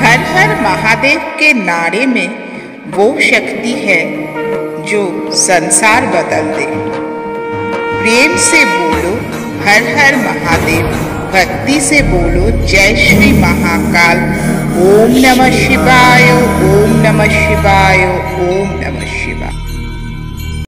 हर हर महादेव के नारे में वो शक्ति है जो संसार बदल दे। प्रेम से बोलो, हर हर महादेव। भक्ति से बोलो, जय श्री महाकाल। ओम नमः शिवाय, ओम नमः शिवाय, ओम नमः शिवाय।